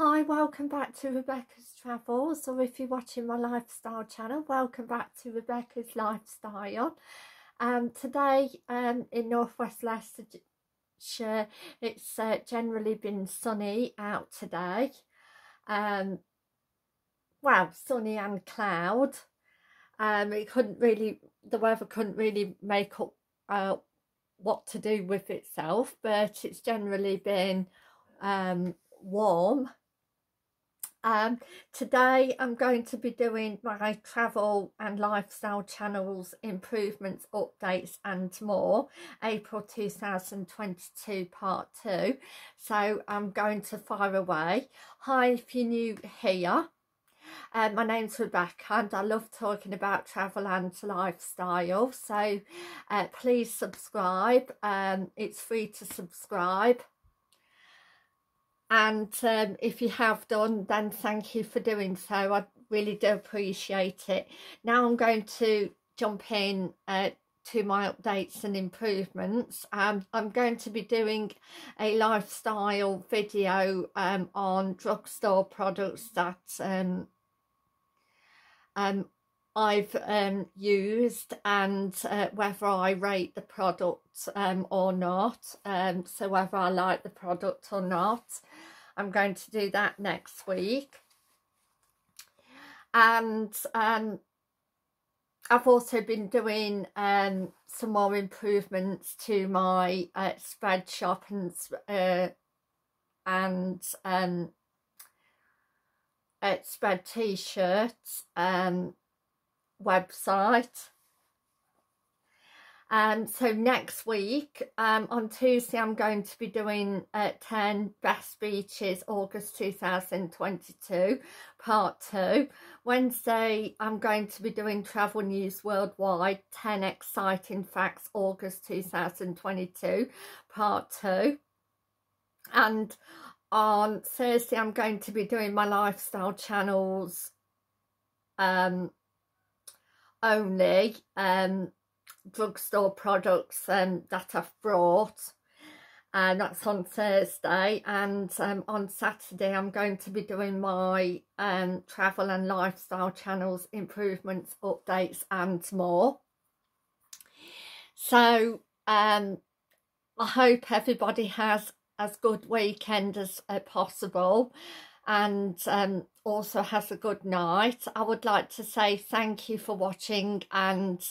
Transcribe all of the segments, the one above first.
Hi, welcome back to Rebecca's Travels, or if you're watching my lifestyle channel, welcome back to Rebecca's Lifestyle. Um, today um, in northwest Leicestershire, it's uh, generally been sunny out today. Um, well, sunny and cloud. Um, it couldn't really, the weather couldn't really make up uh, what to do with itself, but it's generally been um, warm um, today I'm going to be doing my travel and lifestyle channels improvements, updates and more, April 2022 part 2. So I'm going to fire away. Hi if you're new here. Um, my name's Rebecca and I love talking about travel and lifestyle so uh, please subscribe um, it's free to subscribe and um, if you have done then thank you for doing so I really do appreciate it now I'm going to jump in uh, to my updates and improvements um, I'm going to be doing a lifestyle video um, on drugstore products that um, um, I've um, used and uh, whether I rate the product um, or not. Um, so whether I like the product or not. I'm going to do that next week. And um, I've also been doing um, some more improvements to my uh, Spreadshop and, uh, and um, uh, spread t-shirts um, website. Um, so next week, um, on Tuesday, I'm going to be doing uh, 10 Best Beaches August 2022, part 2. Wednesday, I'm going to be doing Travel News Worldwide, 10 Exciting Facts August 2022, part 2. And on Thursday, I'm going to be doing my lifestyle channels um, only um, drugstore products um, that I've brought and that's on Thursday and um, on Saturday I'm going to be doing my um, travel and lifestyle channels improvements updates and more. So um, I hope everybody has as good weekend as uh, possible and um, also has a good night. I would like to say thank you for watching and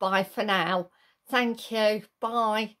bye for now. Thank you. Bye.